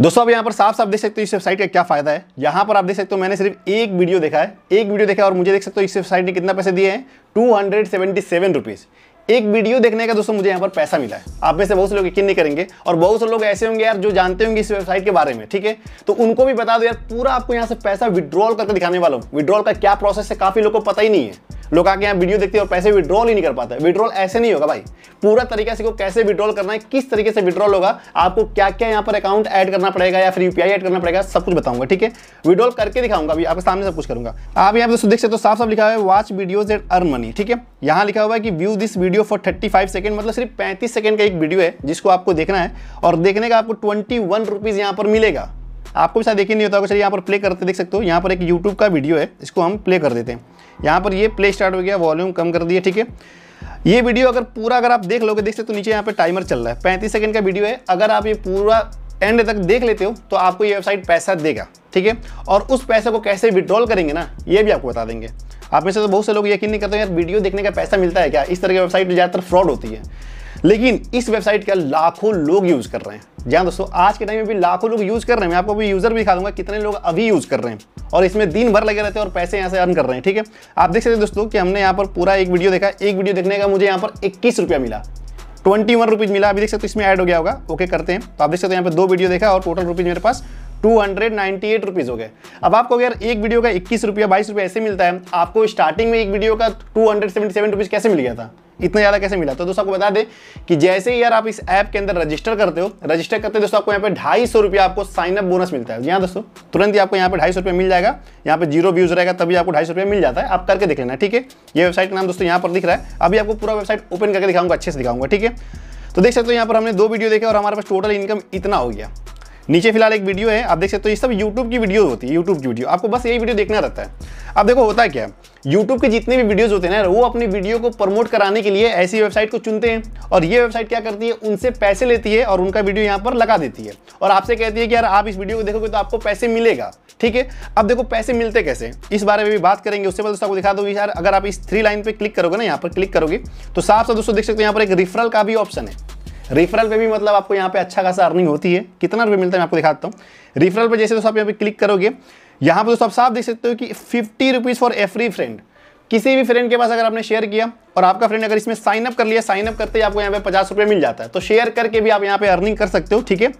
दोस्तों अब यहाँ पर साफ़ साफ़ देख सकते हो इस वेबसाइट का क्या फ़ायदा है। यहाँ पर आप देख सकते हो, मैंने सिर्फ़ एक वीडियो देखा है। एक वीडियो देखा और मुझे देख सकते हो इस वेबसाइट ने कितना पैसे दिए हैं। Two hundred seventy seven rupees. एक वीडियो देखने का दोस्तों, मुझे यहाँ पर पैसा मिला है। आप में से बहुत से लोग यकीन नहीं करेंगे और बहुत से लोग ऐसे होंगे यार जो जानते होंगे इस वेबसाइट के बारे में, ठीक है? तो उनको भी बता दो यार, पूरा आपको यहाँ से पैसा विड्रॉल करके दिखाने वाला हूँ। विड्रॉल का क्या प्रोसेस है, काफ़ी लोग को पता ही नहीं है। लोग आके यहाँ वीडियो देखते हैं और पैसे विड्रॉल ही नहीं कर पाते। विड्रॉल ऐसे नहीं होगा भाई। पूरा तरीके से को कैसे विड्रॉल करना है, किस तरीके से विड्रॉल होगा, आपको क्या क्या यहाँ पर अकाउंट ऐड करना पड़ेगा या फिर यूपीआई ऐड करना पड़ेगा, सब कुछ बताऊँगा, ठीक है? विड्रॉल करके दिखाऊँगा अभी, आपके सामने सब कुछ करूँगा। आप यहाँ पे देख सकते हो, साफ़ साफ़ लिखा हुआ है watch videos and earn money ठीक है? यहाँ लिखा हुआ है कि view this video for thirty five second मतलब सिर्फ़ पैंतीस सेकंड का एक वीडियो है, जिसको आपको देखना है, और देखने का आपको ट्वेंटी वन रुपीज़ यहाँ पर मिलेगा। आपको भी शायद देखिए नहीं होता चलिए यहाँ पर प्ले करते देख सकते हो। यहाँ पर एक यूट्यूब का वीडियो है, इसको हम प्ले कर देते हैं। यहाँ पर ये प्ले स्टार्ट हो गया वॉल्यूम कम कर दिया, ठीक है? ये वीडियो अगर पूरा अगर आप देख लोगे देख सकते तो नीचे यहाँ पे टाइमर चल रहा है। पैंतीस सेकंड का वीडियो है। अगर आप ये पूरा एंड तक देख लेते हो तो आपको ये वेबसाइट पैसा देगा, ठीक है? और उस पैसे को कैसे विड्रॉल करेंगे ना, ये भी आपको बता देंगे। आप में से तो बहुत से लोग यकीन नहीं करते यार वीडियो देखने का पैसा मिलता है क्या? इस तरह की वेबसाइट ज़्यादातर फ्रॉड होती है। लेकिन इस वेबसाइट का लाखों लोग यूज़ कर रहे हैं। जहाँ दोस्तों, आज के टाइम में भी लाखों लोग यूज़ कर रहे हैं। मैं आपको भी यूज़र भी दिखा दूँगा कितने लोग अभी यूज़ कर रहे हैं और इसमें दिन भर लगे रहते हैं और पैसे यहाँ से अर्न कर रहे हैं, ठीक है? आप देख सकते हैं दोस्तों कि हमने यहाँ पर पूरा एक वीडियो देखा। एक वीडियो देखने का मुझे यहाँ पर इक्कीस रुपया मिला। ट्वेंटी वन रुपीज़ मिला। अभी देख सकते हो, इसमें ऐड हो गया होगा। ओके, करते हैं। तो आप देख सकते हैं यहाँ पर दो वीडियो देखा और टोटल रुपीज़ मेरे पास two hundred ninety eight rupees हो गए। अब आपको अगर एक वीडियो का इक्कीस रुपया, बाईस रुपया ऐसे मिलता है, आपको स्टार्टिंग में एक वीडियो का two hundred seventy seven rupees कैसे मिल गया था? इतना ज़्यादा कैसे मिला? तो दोस्तों आपको बता दें कि जैसे ही यार आप इस ऐप के अंदर रजिस्टर करते हो रजिस्टर करते हो दोस्तों आपको यहाँ पे ढाई सौ रुपया आपको साइन अप बोनस मिलता है। यहाँ दोस्तों, तुरंत ही आपको यहाँ पे ढाई सौ रुपया मिल जाएगा। यहाँ पे ज़ीरो व्यूज़ रहेगा, तभी आपको ढाई सौ रुपया मिल जाता है। आप करके देख लेना, ठीक है? ये वेबसाइट नाम दोस्तों यहाँ पर दिख रहा है। अभी आपको पूरा वेबसाइट ओपन करके दिखाऊँगा, अच्छे से दिखाऊँगा, ठीक है? तो देख सकते हो यहाँ पर हमने दो वीडियो देखे और हमारे पास टोटल इनकम इतना हो गया। नीचे फ़िलहाल एक वीडियो है, आप देख सकते हो, ये सब यूट्यूब की वीडियो होती है यूट्यूब की वीडियो आपको बस यही वीडियो देखना रहता है। अब देखो होता है? क्या यूट्यूब के जितने भी वीडियोस होते हैं ना वो अपनी वीडियो को प्रमोट कराने के लिए ऐसी वेबसाइट को चुनते हैं। और ये वेबसाइट क्या करती है? उनसे पैसे लेती है और उनका वीडियो यहाँ पर लगा देती है। और आपसे कहती है कि यार, आप इस वीडियो को देखोगे तो आपको पैसे मिलेगा। ठीक है? अब देखो, पैसे मिलते कैसे? इस बारे में भी बात करेंगे, उससे पहले दोस्तों आपको दिखा दो यार, अगर आप इस थ्री लाइन पर क्लिक करोगे ना, यहाँ पर क्लिक करोगे तो साफ़ साफ़ दोस्तों देख सकते हो यहाँ पर एक रिफरल का भी ऑप्शन है। रिफरल पे भी मतलब आपको यहाँ पे अच्छा खासा अर्निंग होती है। कितना रुपये मिलता है मैं आपको दिखाता हूँ। रिफरल पे जैसे दोस्तों आप यहाँ पे क्लिक करोगे यहाँ पर दोस्तों आप साफ़ देख सकते हो कि fifty rupees for every friend किसी भी फ्रेंड के पास अगर आपने शेयर किया और आपका फ्रेंड अगर इसमें साइन अप कर लिया साइन अप करते ही आपको यहाँ पे पचास रुपये मिल जाता है। तो शेयर करके भी आप यहाँ पे अर्निंग कर सकते हो, ठीक है?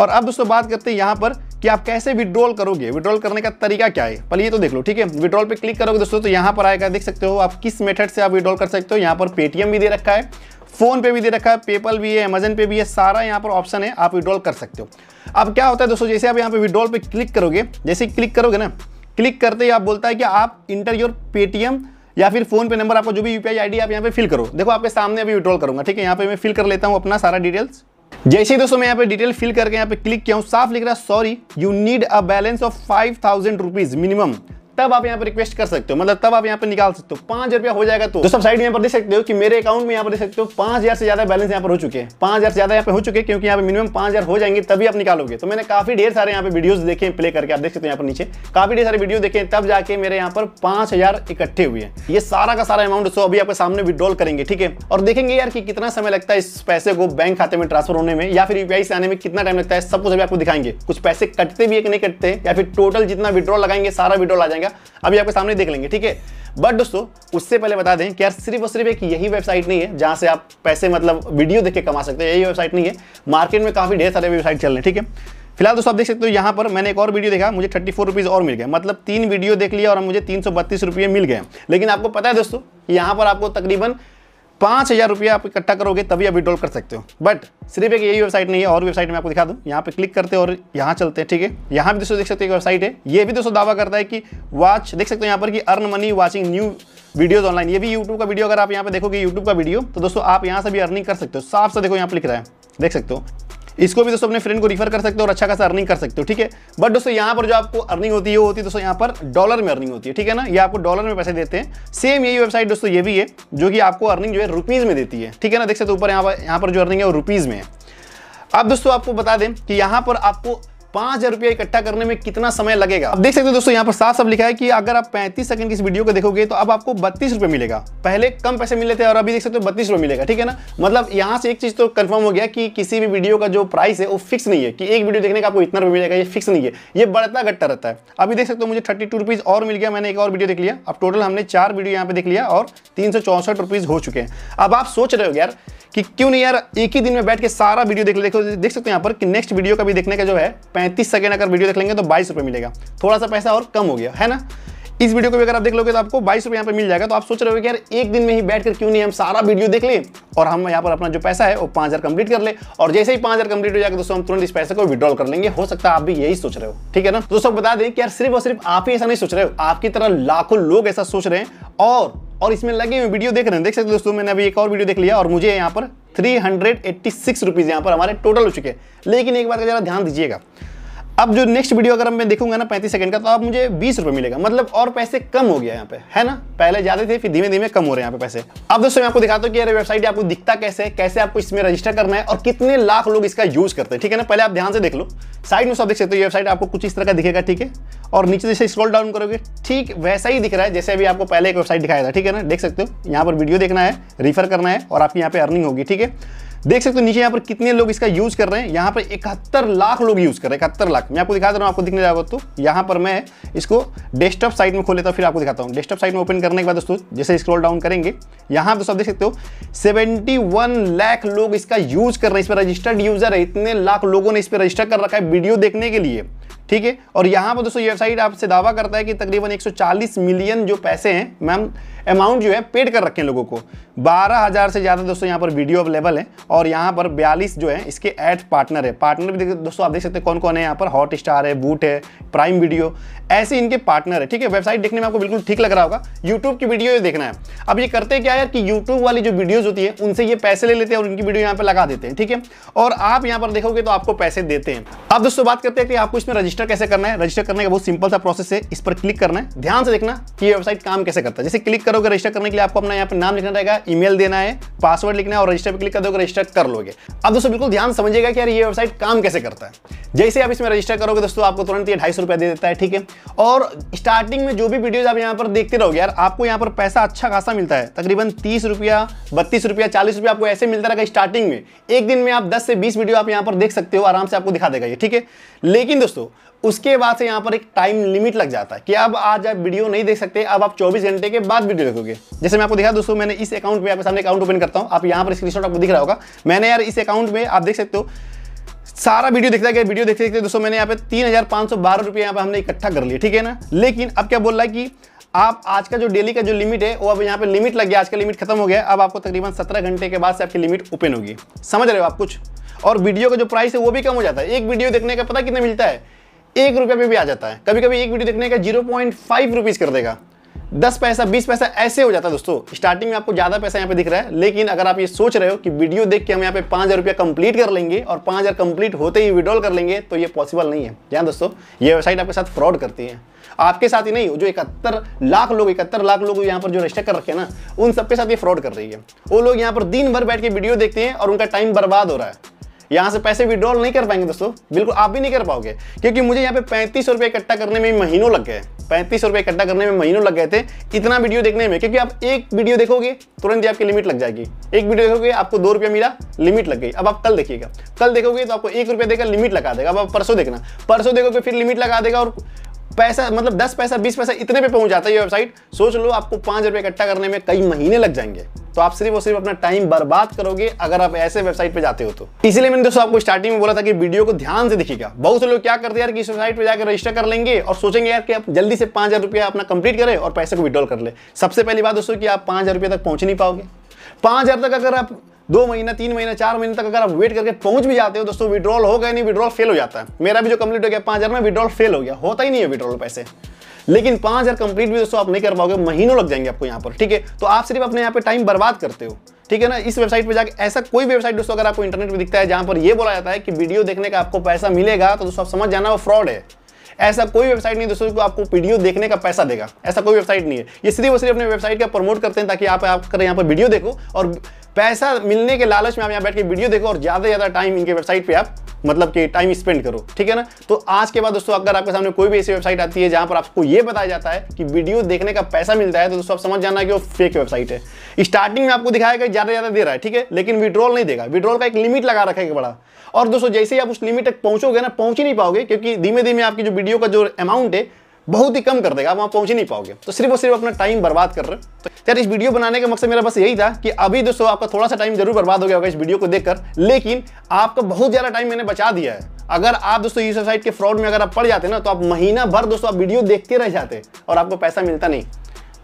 और अब दोस्तों बात करते हैं यहाँ पर कि आप कैसे विड्रॉल करोगे। विड्रॉल करने का तरीका क्या है? पहले ये तो देख लो, ठीक है? विड्रॉल पे क्लिक करोगे दोस्तों तो यहाँ पर आएगा, देख सकते हो आप किस मेथड से आप विड्रॉल कर सकते हो। यहाँ पर पेटीएम भी दे रखा है। फ़ोन पे भी दे रखा है, पेपल भी है अमेजन पे भी है, सारा यहाँ पर ऑप्शन है, आप विड्रॉल कर सकते हो। अब क्या होता है दोस्तों, जैसे आप यहाँ पे विड्रॉल पे क्लिक करोगे, जैसे क्लिक करोगे ना क्लिक करते ही आप बोलता है कि आप इंटर योर पेटीएम या फिर फ़ोन पे नंबर आपको जो भी यूपीआई आईडी आप यहाँ पे फिल करो। देखो, आपके सामने अभी विड्रॉल करूँगा, ठीक है? यहाँ पे मैं फिल कर लेता हूँ अपना सारा डिटेल्स जैसे ही दोस्तों मैं यहाँ पे डिटेल फिल करके यहाँ पे क्लिक किया हूँ, साफ़ लिख रहा है sorry you need a balance of five thousand rupees minimum तब आप यहाँ पर रिक्वेस्ट कर सकते हो मतलब तब आप यहाँ पर निकाल सकते हो पाँच हो जाएगा तो सब साइड यहाँ पर देख सकते हो कि मेरे अकाउंट में यहाँ पर देख सकते हो पाँच हज़ार से ज़्यादा बैलेंस यहाँ पर हो चुके हैं पाँच हज़ार ज़्यादा यहाँ पे हो चुके हैं क्योंकि यहाँ पे मिनिमम पाँच हज़ार हो जाएँगे तभी आप निकालोगे तो मैंने काफ़ी ढेर सारे यहाँ पे वीडियोस देखे प्ले करके आप देख सकते हो यहाँ पर नीचे काफ़ी ढेर सारे वीडियो देखे तब जाके मेरे यहाँ पर पाँच इकट्ठे हुए हैं ये सारा का सारा अमाउंट सो अभी आपके सामने विड्रॉल करेंगे ठीक है और देखेंगे यार कि कितना समय लगता है इस पैसे को बैंक खाते में ट्रांसफ़र होने में या फिर यूपीआई से आने में कितना टाइम लगता है सब कुछ अभी आपको दिखाएँगे कुछ पैसे कटते भी है कि नहीं कटते या फिर टोटल जितना विड्रॉल लगाएँगे सारा विड्रॉल आ जाएगा अभी आपके सामने देख लेंगे, ठीक है? बट दोस्तों, उससे पहले बता दें कि यार सिर्फ़ और सिर्फ़ एक यही वेबसाइट नहीं है, जहाँ से आप पैसे मतलब वीडियो देख के कमा सकते हैं, यही वेबसाइट नहीं है। मार्केट में काफ़ी ढेर सारे वेबसाइट चल रहे हैं, ठीक है? फ़िलहाल दोस्तों, आप देख सकते हो, यहाँ पर मैंने एक और वीडियो देखा, मुझे थर्टी फोर और मिल गया। मतलब तीन वीडियो देख लिया और मुझे तीन सौ मिल गए लेकिन आपको पता है दोस्तों, यहाँ पर आपको तकरीबन पाँच हज़ार रुपया आप इकट्ठा करोगे, तभी आप विड्रॉल कर सकते हो। बट सिर्फ़ एक यही वेबसाइट नहीं है, और वेबसाइट में आपको दिखा दूँ। यहाँ पे क्लिक करते हैं और यहाँ चलते हैं, ठीक है? यहाँ भी दोस्तों देख सकते हैं वेबसाइट है। ये भी दोस्तों दावा करता है कि वॉच देख सकते हो यहाँ पर कि earn money watching new videos online ये भी यूट्यूब का वीडियो अगर आप यहाँ पे देखोगे यूट्यूब का वीडियो तो दोस्तों आप यहाँ से भी अर्निंग कर सकते हो। साफ़ से देखो, यहाँ पर लिख रहा है। देख सकते हो। इसको भी दोस्तों अपने फ्रेंड को रिफर कर सकते हो और अच्छा खासा अर्निंग कर सकते हो, ठीक है? बट दोस्तों यहाँ पर जो आपको अर्निंग होती है, वो होती है दोस्तों यहाँ पर डॉलर में अर्निंग होती है, ठीक है ना? ये आपको डॉलर में पैसे देते हैं। सेम यही वेबसाइट दोस्तों ये भी है, जो कि आपको अर्निंग जो है रुपीज़ में देती है, ठीक है ना? देख सकते ऊपर यहाँ पर यहाँ पर जो अर्निंग है वो रुपीज़ में है। अब दोस्तों आपको बता दें कि यहाँ पर आपको पाँच हज़ार रुपया इकट्ठा करने में कितना समय लगेगा? अब देख सकते हो दोस्तों, यहाँ पर साफ़ साफ़ लिखा है कि अगर आप पैंतीस सेकंड की इस वीडियो को देखोगे तो अब आपको बत्तीस रुपए मिलेगा। पहले कम पैसे मिले थे और अभी देख सकते हो बत्तीस रुपए मिलेगा, ठीक है ना? मतलब यहाँ से एक चीज़ तो कंफर्म हो गया कि किसी भी वीडियो का जो प्राइस है, वो फिक्स नहीं है। कि एक वीडियो देखने का आपको इतना रुपये मिलेगा, ये फिक्स नहीं है। ये बढ़ता घटता रहता है। अभी देख सकते हो मुझे थर्टी टू रुपीज़ और मिल गया, मैंने एक और वीडियो देख लिया। अब टोटल हमने चार वीडियो यहाँ पे देख लिया और तीन सौ रुपीज़ हो चुके हैं। अब आप सोच रहे हो, यार कि क्यों नहीं यार, एक ही दिन में बैठ के सारा वीडियो देख देखो देख सकते हैं यहाँ पर कि नेक्स्ट वीडियो का भी देखने का जो है, पैंतीस सेकंड अगर वीडियो देख लेंगे तो बाईस रुपये मिलेगा। थोड़ा सा पैसा और कम हो गया, है ना? इस वीडियो को भी अगर आप देख लोगे तो आपको बाईस रुपये यहाँ पे मिल जाएगा। तो आप सोच रहे हो कि यार, एक दिन में ही बैठकर क्यों नहीं हम सारा वीडियो देख लें और हम यहाँ पर अपना जो पैसा है, वो पाँच हज़ार कंप्लीट कर ले और जैसे ही पाँच हज़ार कंप्लीट हो जाएगा, दोस्तों, हम तुरंत इस पैसे को विड्रॉल कर लेंगे। हो सकता है आप भी यही सोच रहे हो, ठीक है ना? दोस्तों, बता दें कि यार, सिर्फ़ और सिर्फ़ आप ही ऐसा नहीं सोच रहे हो। आपकी तरह लाखों लोग ऐसा सोच रहे हैं और और इसमें लगे हुए वीडियो देख रहे हैं। देख सकते दोस्तों, मैंने अभी एक और वीडियो देख लिया और मुझे यहाँ पर three hundred eighty six rupees यहाँ पर हमारे टोटल हो चुके हैं। लेकिन एक बात का जरा ध्यान दीजिएगा अब जो नेक्स्ट वीडियो अगर मैं देखूँगा ना पैंतीस सेकंड का तो अब मुझे बीस रुपए मिलेगा। मतलब और पैसे कम हो गया यहाँ पे, है ना? पहले ज़्यादा थे, फिर धीमे धीमे कम हो रहे हैं यहाँ पे पैसे। अब दोस्तों, मैं आपको दिखाता हूँ कि वेबसाइट आपको दिखता कैसे कैसे आपको इसमें रजिस्टर करना है और कितने लाख लोग इसका यूज़ करते हैं, ठीक है ना? पहले आप ध्यान से देख लो। साइड में सब देख सकते हो वेबसाइट आपको कुछ इस तरह का दिखेगा, ठीक है? और नीचे जैसे स्क्रॉल डाउन करोगे, ठीक वैसा ही दिख रहा है, जैसे अभी आपको पहले एक वेबसाइट दिखाया था, ठीक है ना? देख सकते हो, यहाँ पर वीडियो देखना है रिफर करना है और आपकी यहाँ पे अर्निंग होगी, ठीक है? देख सकते हो नीचे यहाँ पर कितने लोग इसका यूज़ कर रहे हैं। यहाँ पर इकहत्तर लाख लोग यूज़ कर रहे हैं, इकहत्तर लाख। मैं आपको दिखा दे रहा हूँ, आपको दिखने जाएगा तो। यहाँ पर मैं इसको डेस्कटॉप साइट में खोल लेता हूँ, फिर आपको दिखाता हूँ। डेस्कटॉप साइट में ओपन करने के बाद दोस्तों, जैसे स्क्रॉल डाउन करेंगे, यहाँ दोस्तों देख सकते हो सेवेंटी लाख लोग इसका यूज़ कर रहे हैं। इस पर रजिस्टर्ड यूज़र है, इतने लाख लोगों ने इस पर रजिस्टर कर रखा है वीडियो देखने के लिए। ठीक है? और यहाँ पर दोस्तों वेबसाइट आपसे दावा करता है कि तकरीबन 140 मिलियन जो पैसे हैं मैम अमाउंट जो है पेड कर रखे हैं लोगों को। बारह हज़ार से ज़्यादा दोस्तों यहाँ पर वीडियो अवेलेबल है और यहाँ पर बयालीस जो है इसके एड पार्टनर है। पार्टनर भी दोस्तों आप देख सकते हैं कौन कौन है यहाँ पर। हॉट स्टार है बूट है प्राइम वीडियो ऐसे इनके पार्टनर है, ठीक है? वेबसाइट देखने में आपको बिल्कुल ठीक लग रहा होगा। यूट्यूब की वीडियो देखना है। अब ये करते क्या है कि यूट्यूब वाली जो वीडियोज़ होती है, उनसे ये पैसे ले लेते हैं और उनकी वीडियो यहाँ पर लगा देते हैं, ठीक है? और आप यहाँ पर देखोगे तो आपको पैसे देते हैं। अब दोस्तों बात करते हैं कि आपको इसमें रजिस्टर कैसे करना है। रजिस्टर करने का बहुत सिंपल सा प्रोसेस है। इस पर क्लिक करना है। ध्यान से देखना कि ये वेबसाइट काम कैसे करता है। जैसे क्लिक करोगे रजिस्टर करने के लिए आपको अपना यहाँ पर नाम लिखना रहेगा ईमेल देना है पासवर्ड लिखना है और रजिस्टर पर क्लिक कर दोगे रजिस्टर कर लोगे। अब दोस्तों बिल्कुल ध्यान समझिएगा कि यार ये वेबसाइट काम कैसे करता है। जैसे आप इसमें रजिस्टर करोगे दोस्तों, आपको तुरंत ये ढाई सौ रुपया दे देता है, ठीक है? और स्टार्टिंग में जो भी वीडियोज़ आप यहाँ पर देखते रहोगे यार, आपको यहाँ पर पैसा अच्छा खासा मिलता है। तकरीबन तीस रुपया, बत्तीस रुपया, चालीस रुपया आपको ऐसे मिलता रहेगा स्टार्टिंग में। एक दिन में आप दस से बीस वीडियो आप यहाँ पर देख सकते हो, आराम से आपको दिखा देगा ये, ठीक है? लेकिन दोस्तों उसके बाद से यहाँ पर एक टाइम लिमिट लग जाता है कि अब आज आप वीडियो नहीं देख सकते, अब आप 24 घंटे के बाद वीडियो देखोगे। जैसे मैं आपको दिखा दोस्तों, मैंने इस अकाउंट में आपके सामने अकाउंट ओपन करता हूँ। आप यहाँ पर स्क्रीनशॉट आपको दिख रहा होगा। मैंने यार इस अकाउंट में आप देख सकते हो, सारा वीडियो देखता गया वीडियो देखते देखते दोस्तों मैंने यहाँ पे तीन हज़ार पाँच सौ बारह यहाँ हमने इकट्ठा कर लिया ठीक है ना? लेकिन अब क्या बोल रहा है कि आप आज का जो डेली का जो लिमिट है, वो अब यहाँ पे लिमिट लग गया, आज का लिमिट खत्म हो गया, अब आपको तकरीबन सत्रह घंटे के बाद से आपकी लिमिट ओपन होगी। समझ रहे हो आप कुछ? और वीडियो का जो प्राइस है वो भी कम हो जाता है। एक वीडियो देखने का पता कितना मिलता है? एक रुपये में भी आ जाता है। कभी कभी एक वीडियो देखने का ज़ीरो पॉइंट फाइव रुपीज़ कर देगा। दस पैसा, बीस पैसा ऐसे हो जाता है दोस्तों। स्टार्टिंग में आपको ज़्यादा पैसा यहाँ पे दिख रहा है, लेकिन अगर आप ये सोच रहे हो कि वीडियो देख के हम यहाँ पे पाँच हज़ार रुपया कंप्लीट कर लेंगे और पाँच हज़ार कंप्लीट होते ही विड्रॉल कर लेंगे तो ये पॉसिबल नहीं है। ध्यान दोस्तों, ये वेबसाइट आपके साथ फ्रॉड करती है। आपके साथ ही नहीं, जो इकहत्तर लाख लोग, इकहत्तर लाख लोग यहाँ पर जो रजिस्टर कर रखे हैं ना, उन सबके साथ ये फ्रॉड कर रही है। वो लोग यहाँ पर दिन भर बैठ के वीडियो देखते हैं और उनका टाइम बर्बाद हो रहा है। यहाँ से पैसे विड्रॉल नहीं कर पाएँगे दोस्तों। बिल्कुल आप भी नहीं कर पाओगे। क्योंकि मुझे यहाँ पे पैंतीस रुपये इकट्ठा करने में महीनों लग गए। पैंतीस रुपये इकट्ठा करने में महीनों लग गए थे इतना वीडियो देखने में। क्योंकि आप एक वीडियो देखोगे, तुरंत ही आपकी लिमिट लग जाएगी। एक वीडियो देखोगे, आपको दो रुपया मिला लिमिट लग गई। अब आप कल देखिएगा। कल देखोगे तो आपको एक रुपया देकर लिमिट लगा देगा। अब आप परसों देखना। परसों देखोगे, फिर लिमिट लगा देगा और पैसा मतलब दस पैसा, बीस पैसा इतने पे पहुँच जाता है ये वेबसाइट सोच लो, आपको पाँच रुपए इकट्ठा करने में कई महीने लग जाएँगे। तो आप सिर्फ़ और सिर्फ़ अपना टाइम बर्बाद करोगे अगर आप ऐसे वेबसाइट पे जाते हो तो। इसलिए मैंने दोस्तों आपको स्टार्टिंग में बोला था कि वीडियो को ध्यान से दिखेगा बहुत से लोग क्या करते हैं यार कि इस वेबसाइट पे जाकर रजिस्टर कर लेंगे और सोचेंगे यार कि आप जल्दी से पाँच हज़ार रुपया अपना कंप्लीट करें और पैसे को विड्रॉल कर ले। सबसे पहली बात दोस्तों कि आप पाँच हज़ार रुपये तक पहुँच नहीं पाओगे। पाँच हज़ार तक अगर आप दो महीना, तीन महीना, चार महीने तक अगर आप वेट करके पहुँच भी जाते हो, दोस्तों विड्रॉल हो गया, नहीं विड्रॉल फेल हो जाता है। मेरा भी जो कंप्लीट हो गया, पाँच हज़ार में विड्रॉल फेल हो गया। होता ही नहीं है विड्रॉल पैसे। लेकिन पाँच हज़ार कंप्लीट भी दोस्तों आप नहीं कर पाओगे, महीनों लग जाएँगे आपको यहाँ पर, ठीक है? तो आप सिर्फ़ अपने यहाँ पे टाइम बर्बाद करते हो, ठीक है ना? इस वेबसाइट पे जाके, ऐसा कोई वेबसाइट दोस्तों, अगर आपको इंटरनेट पे दिखता है, जहाँ पर ये बोला जाता है कि वीडियो देखने का आपको पैसा मिलेगा तो दोस्तों आप समझ जाना वो फ्रॉड है। ऐसा कोई वेबसाइट नहीं दोस्तों, को आपको वीडियो देखने का पैसा देगा। ऐसा कोई वेबसाइट नहीं है। ये सिर्फ़ सिर्फ़ अपने वेबसाइट का प्रमोट करते हैं, ताकि आप आप करें यहाँ पर वीडियो देखो, और पैसा मिलने के लालच में आप यहाँ बैठ के वीडियो देखो और ज़्यादा से ज़्यादा टाइम इनके वेबसाइट पे आप मतलब कि टाइम स्पेंड करो, ठीक है ना? तो आज के बाद दोस्तों, अगर आपके सामने कोई भी ऐसी वेबसाइट आती है जहाँ पर आपको ये बताया जाता है कि वीडियो देखने का पैसा मिलता है तो दोस्तों आप समझ जाना कि वो फेक वेबसाइट है। स्टार्टिंग में आपको दिखाया गया ज़्यादा ज़्यादा दे रहा है, ठीक है? लेकिन विड्रॉल नहीं देगा। विड्रॉल का एक लिमिट लगा रखेगा बड़ा। और दोस्तों, जैसे ही आप उस लिमिट तक पहुंचोगे ना, पहुँच ही नहीं पाओगे, क्योंकि धीमे धीमे आपकी जो वीडियो का जो अमाउंट है बहुत ही कम कर देगा, आप वहाँ पहुँच ही नहीं पाओगे। तो सिर्फ़ और सिर्फ़ अपना टाइम बर्बाद कर रहे हो। तो यार, इस वीडियो बनाने का मकसद मेरा बस यही था कि अभी दोस्तों आपका थोड़ा सा टाइम ज़रूर बर्बाद हो गया होगा इस वीडियो को देखकर, लेकिन आपका बहुत ज़्यादा टाइम मैंने बचा दिया है। अगर आप दोस्तों यूसर साइट के फ्रॉड में अगर आप पड़ जाते ना तो आप महीना भर दोस्तों आप वीडियो देखते रह जाते और आपको पैसा मिलता नहीं।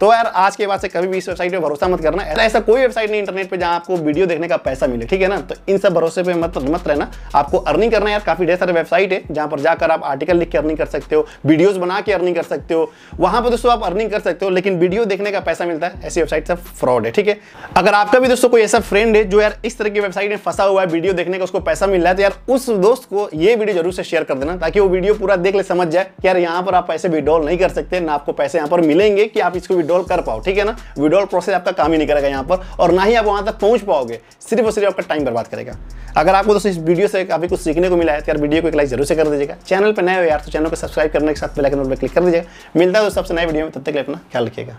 तो यार, आज के बाद से कभी भी इस वेबसाइट पे भरोसा मत करना। ऐसा ऐसा कोई वेबसाइट नहीं इंटरनेट पे जहाँ आपको वीडियो देखने का पैसा मिले, ठीक है ना? तो इन सब भरोसे पे मत मत रहना। आपको अर्निंग करना यार, काफ़ी ढेर सारे वेबसाइट है, जहाँ पर जाकर आप आर्टिकल लिख के अर्निंग कर सकते हो वीडियोज़ बना के अर्निंग कर सकते हो। वहाँ पर दोस्तों आप अर्निंग कर सकते हो, लेकिन वीडियो देखने का पैसा मिलता है। ऐसी वेबसाइट सब फ्रॉड है, ठीक है? अगर आपका भी दोस्तों कोई ऐसा फ्रेंड है जो यार इस तरह की वेबसाइट में फंसा हुआ है वीडियो देखने का उसको पैसा मिल रहा है तो यार उस दोस्त को ये वीडियो ज़रूर से शेयर कर देना, ताकि वो वीडियो पूरा देख ले, समझ जाए कि यार यहाँ पर आप पैसे विड्रॉल नहीं कर सकते, ना आपको पैसे यहाँ पर मिलेंगे कि आप इसको विड्रॉल कर पाओ, ठीक है ना? ना विड्रॉल प्रोसेस आपका काम ही नहीं करेगा यहाँ पर, और ना ही आप वहाँ तक पहुँच पाओगे। सिर्फ़ और सिर्फ़ आपका टाइम बर्बाद करेगा। अगर आपको दोस्तों इस वीडियो से काफ़ी कुछ सीखने को मिला है तो यार वीडियो को एक लाइक ज़रूर से कर दीजिएगा। चैनल पर नए हो यार तो चैनल को सब्सक्राइब करने के साथ बेल आइकन पर क्लिक कर दीजिएगा। मिलता है दोस्तों सबसे नए वीडियो में, तब तक अपना ख्याल रखिएगा।